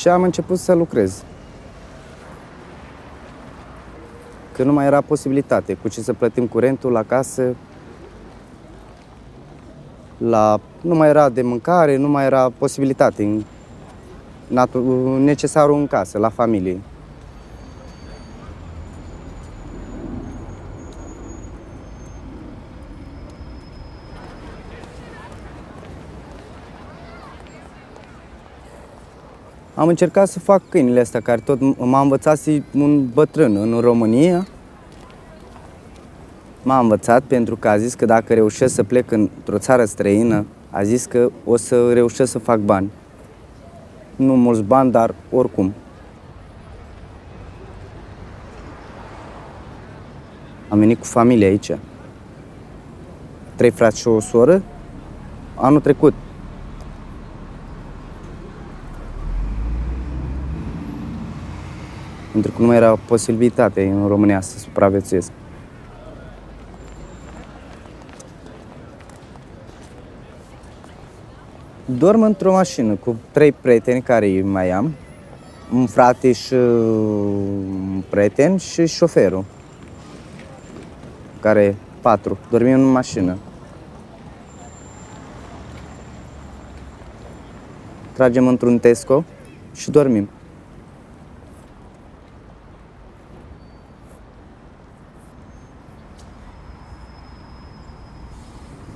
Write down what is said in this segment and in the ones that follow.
Și am început să lucrez. Că nu mai era posibilitate cu ce să plătim curentul la casă. La... Nu mai era de mâncare, nu mai era posibilitate natu- necesarul în casă, la familie. Am încercat să fac câinile astea, care tot m-a învățat un bătrân în România. M-a învățat pentru că a zis că dacă reușesc să plec într-o țară străină, a zis că o să reușesc să fac bani. Nu mulți bani, dar oricum. Am venit cu familie aici. Trei frați și o soră. Anul trecut, pentru că nu mai era posibilitate în România să supraviețuiesc. Dorm într-o mașină cu trei prieteni care îi mai am, un frate și un prieten și șoferul, care patru. Dormim în mașină. Tragem într-un Tesco și dormim.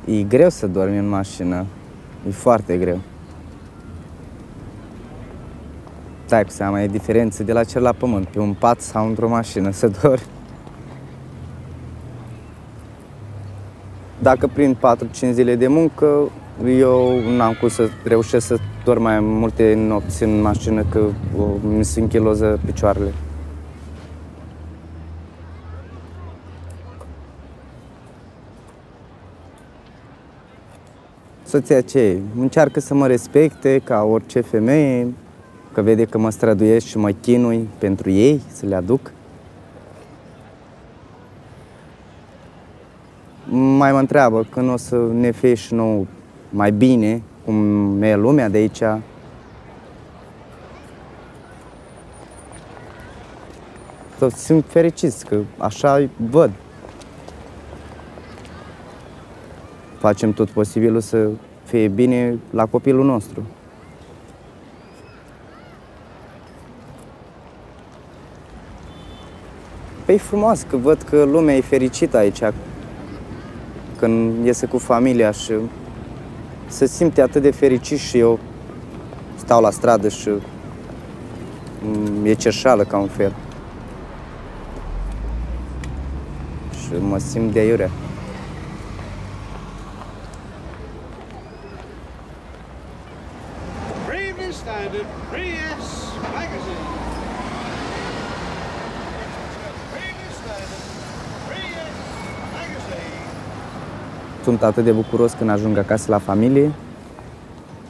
E greu să dormi în mașină. E foarte greu. Dai cu seama, e diferență de la cel la pământ, pe un pat sau într-o mașină să dormi. Dacă prin 4-5 zile de muncă, eu n-am cum să reușesc să dorm mai multe nopți în mașină, că mi se închiloză picioarele. Soția ce încearcă să mă respecte ca orice femeie, că vede că mă străduiesc și mă chinui pentru ei, să le aduc. Mai mă întreabă când o să ne fie și nou mai bine, cum e lumea de aici. Toți sunt fericiți că așa văd. Facem tot posibilul să fie bine la copilul nostru. Păi frumos că văd că lumea e fericită aici când iese cu familia și se simte atât de fericit și eu stau la stradă și e cerșală ca un fel. Și mă simt de aiurea. Standard 3S Magazine. Sunt atât de bucuros când ajung acasă la familie,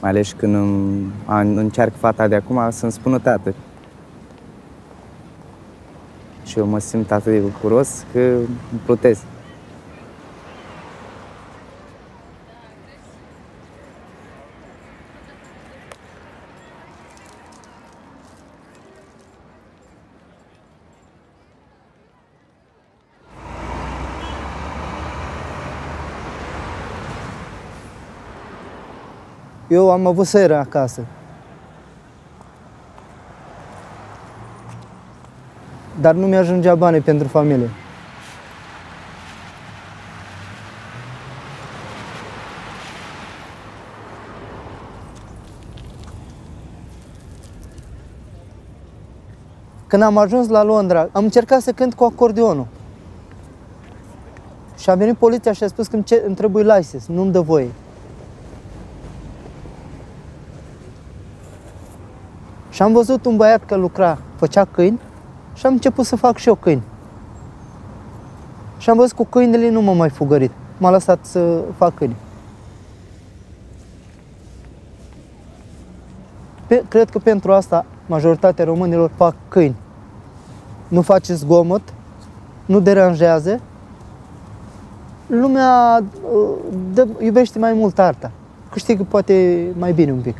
mai ales când încerc fata de acum să-mi spună tată. Și eu mă simt atât de bucuros că îmi plutesc. Eu am avut seră acasă. Dar nu mi-ajungea bani pentru familie. Când am ajuns la Londra, am încercat să cânt cu acordeonul. Și a venit poliția și a spus că îmi trebuie license, nu-mi dă voie. Și am văzut un băiat că lucra, făcea câini și am început să fac și eu câini. Și am văzut cu câinele nu m-a mai fugărit. M-a lăsat să fac câini. Pe, cred că pentru asta majoritatea românilor fac câini. Nu face zgomot, nu deranjează. Lumea uh, dă, iubește mai mult arta. Câștigă poate mai bine un pic.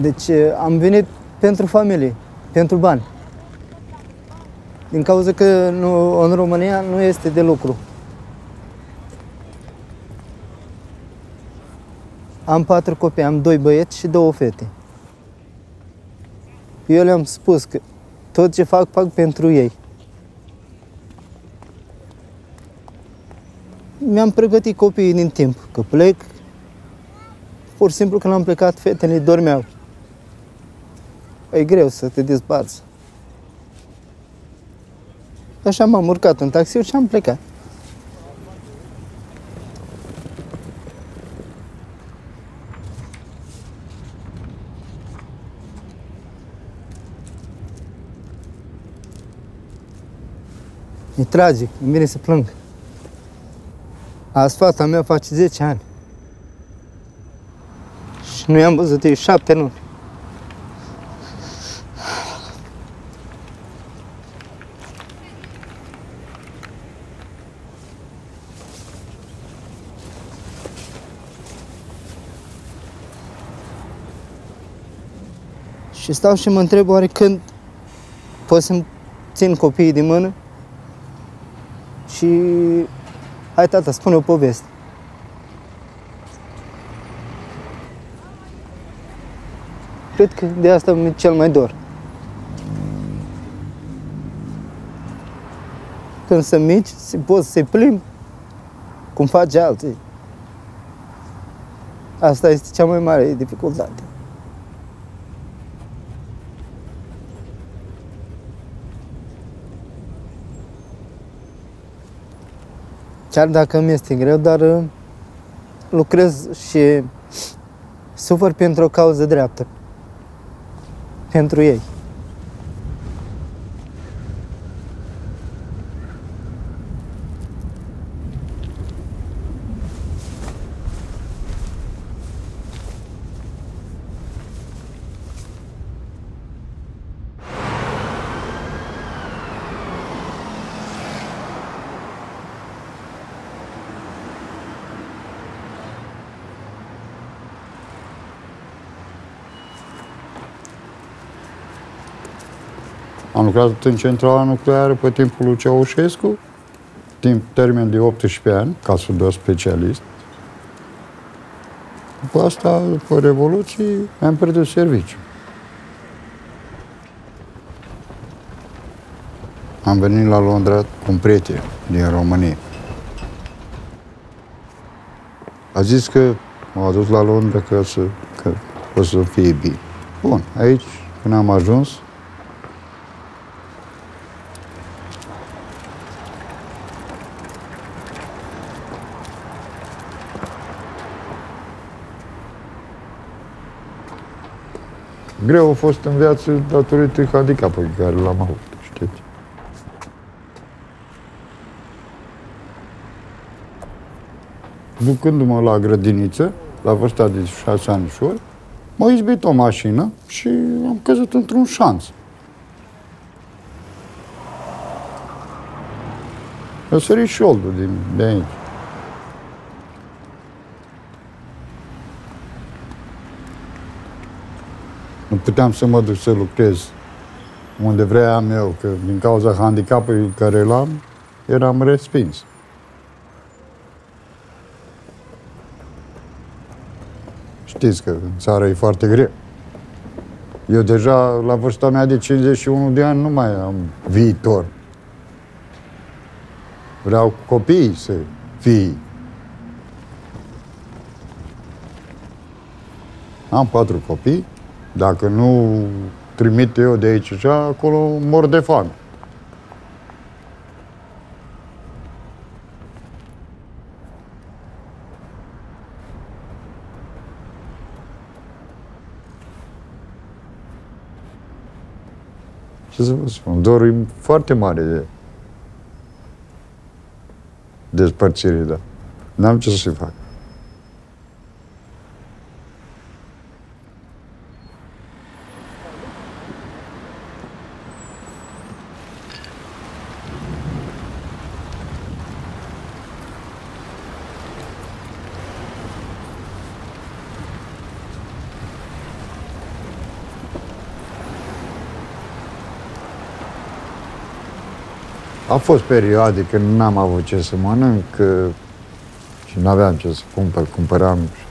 Deci eh, am venit pentru familie, pentru bani. Din cauza că nu, în România nu este de lucru. Am patru copii, am doi băieți și două fete. Eu le-am spus că tot ce fac, fac pentru ei. Mi-am pregătit copiii din timp, că plec. Pur și simplu când am plecat, fetele dormeau. E greu să te dezbați. Așa m-am urcat în taxi și am plecat. E tragic, îmi vine să plâng. Azi fata mea face 10 ani. Și nu i-am văzut ei șapte luni. Și stau și mă întreb oare când pot să-mi țin copiii din mână și hai tata, spune o poveste. Cred că de asta mi-e cel mai dor. Când sunt mici, se poți să-i plimbi cum face alții. Asta este cea mai mare dificultate. Chiar dacă îmi este greu, dar uh, lucrez și sufăr pentru o cauză dreaptă. Pentru ei. Am lucrat în centrala nucleară pe timpul lui Ceaușescu, timp termen de 18 ani, ca sudor specialist. După asta, după Revoluție, am pierdut serviciu. Am venit la Londra cu un prieten din România. A zis că m-a adus la Londra ca să, că o să fie bine. Bun, aici, când am ajuns, greu a fost în viață datorită handicapului care l-am avut, știți. Ducându-mă la grădiniță, la vârsta de șase ani și ori, m-a izbit o mașină și am căzut într-un șanț. A sărit șoldul din, de aici. Nu puteam să mă duc să lucrez unde vreau eu, că din cauza handicapului care l-am, eram respins. Știți că în țară e foarte greu. Eu deja, la vârsta mea de 51 de ani, nu mai am viitor. Vreau copiii să fie. Am patru copii, dacă nu trimit eu de aici și acolo mor de foame. Ce să vă spun, dorul e foarte mare de despărțire, da. N-am ce să fac. A fost perioade când n-am avut ce să mănânc uh, și n-aveam ce să cumpăr, cumpăram și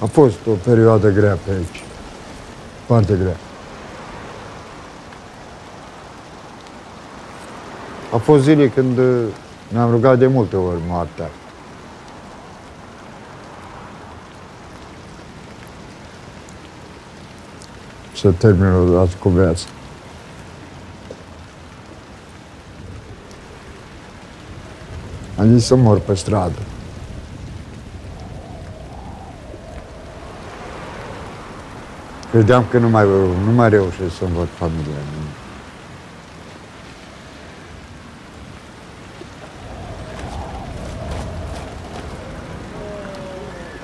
A fost o perioadă grea pe aici. Foarte grea. A fost zile când uh, ne-am rugat de multe ori moartea. Să termin odată cu viața. Am zis să mor pe stradă. Credeam că nu mai, nu mai reușesc să-mi văd familia.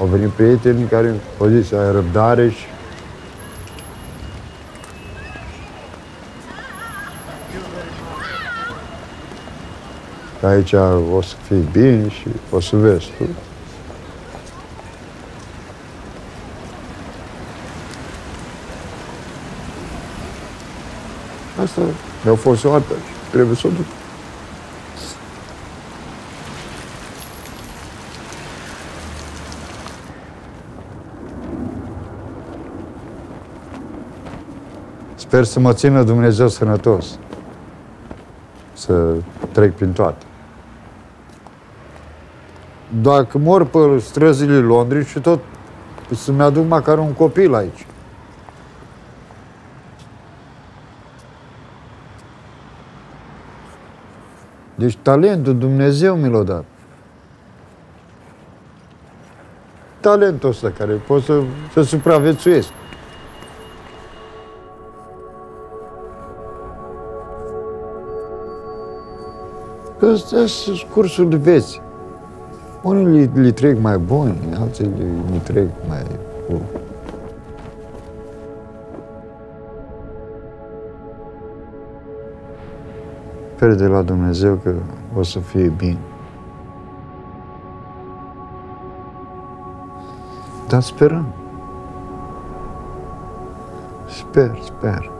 Au venit prieteni care au zis, ai răbdare și că aici o să fii bine și o să vezi tu. Asta mi-a fost soarta și trebuie să o duc. Sper să mă țină Dumnezeu sănătos. Să trec prin toate. Dacă mor pe străzile Londrei și tot să-mi aduc măcar un copil aici. Deci talentul Dumnezeu mi l-a dat. Talentul ăsta care pot să, să supraviețuiesc. Că ăsta sunt cursul de vieți. Unii le, le trec mai buni, alții le, le trec mai cu Sper de la Dumnezeu că o să fie bine. Dar sperăm. Sper, sper.